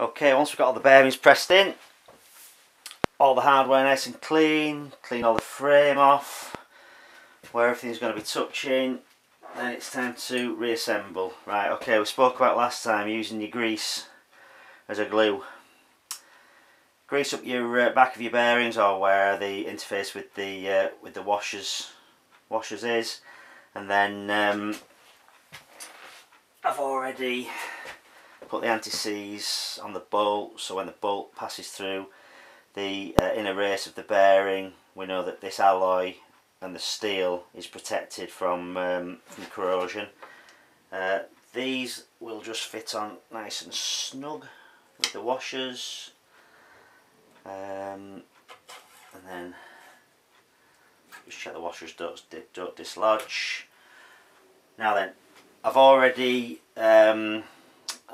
Okay, once we've got all the bearings pressed in, all the hardware nice and clean, clean all the frame off, where everything's going to be touching, then it's time to reassemble. Right, okay, we spoke about last time using your grease as a glue. Grease up your uh, back of your bearings or where the interface with the uh, with the washers washers is, and then um, I've already put the anti-seize on the bolt so when the bolt passes through the uh, inner race of the bearing we know that this alloy and the steel is protected from, um, from corrosion. Uh, these will just fit on nice and snug with the washers um, and then just check the washers don't, don't dislodge. Now then, I've already um,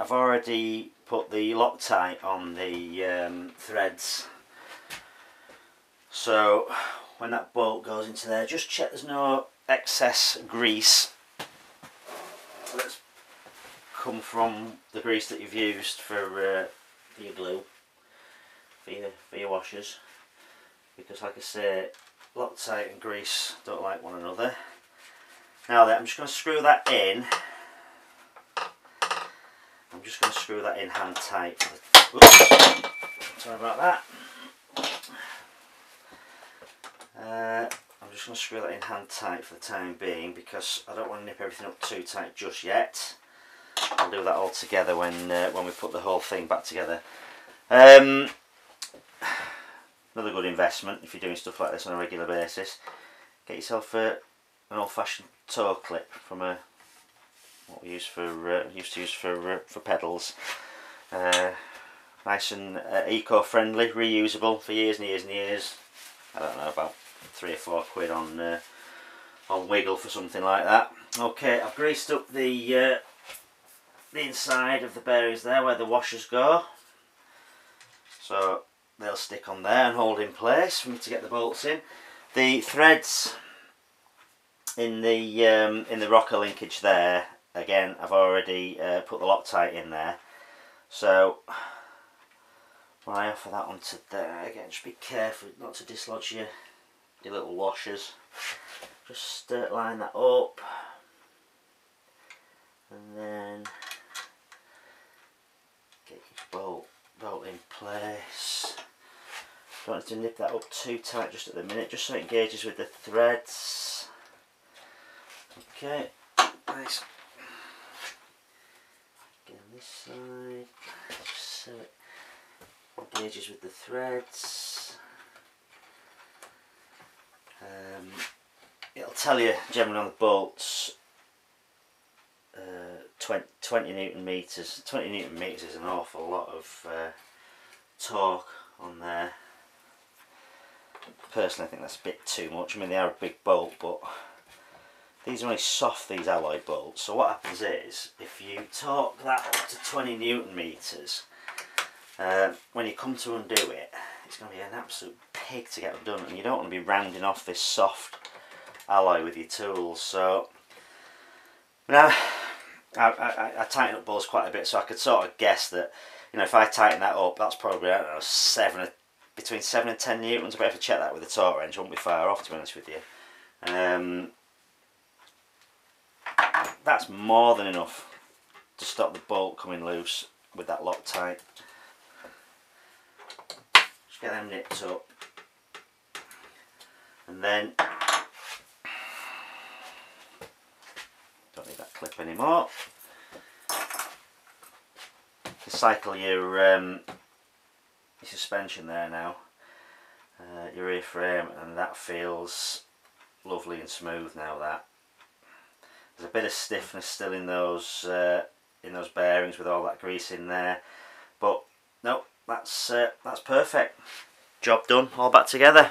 I've already put the Loctite on the um, threads. So when that bolt goes into there just check there's no excess grease. That's come from the grease that you've used for, uh, for your glue for your, for your washers. Because like I say Loctite and grease don't like one another. Now then I'm just going to screw that in just going to screw that in hand tight. Oops, sorry about that. Uh, I'm just going to screw that in hand tight for the time being because I don't want to nip everything up too tight just yet. I'll do that all together when uh, when we put the whole thing back together. Um, another good investment if you're doing stuff like this on a regular basis. Get yourself a, an old-fashioned toe clip from a what we use for uh, used to use for uh, for pedals. Uh, nice and uh, eco-friendly, reusable for years and years and years. I don't know about three or four quid on uh, on Wiggle for something like that. Okay, I've greased up the uh, the inside of the bearings there where the washers go. So they'll stick on there and hold in place for me to get the bolts in. The threads in the um, in the rocker linkage there again I've already uh, put the Loctite in there. So when I offer that onto there again just be careful not to dislodge your, your little washers. Just uh, line that up. And then get your bolt, bolt in place. Don't have to nip that up too tight just at the minute just so it engages with the threads. Okay nice this side, so it engages with the threads. Um, it'll tell you generally on the bolts uh, 20, 20 newton meters. 20 newton meters is an awful lot of uh, torque on there. Personally, I think that's a bit too much. I mean, they are a big bolt, but these are only soft, these alloy bolts. So what happens is, if you torque that up to 20 newton meters, uh, when you come to undo it, it's going to be an absolute pig to get undone. And you don't want to be rounding off this soft alloy with your tools. So now, I, I, I tighten up bolts quite a bit, so I could sort of guess that, you know, if I tighten that up, that's probably, I don't know, seven, between 7 and 10 newtons. I better check that with a torque wrench, I won't be far off to be honest with you. Um, that's more than enough to stop the bolt coming loose with that Loctite. Just get them nipped up and then don't need that clip anymore. To cycle your, um, your suspension there now, uh, your rear frame and that feels lovely and smooth now that there's a bit of stiffness still in those uh, in those bearings with all that grease in there. But no that's uh, that's perfect. Job done. All back together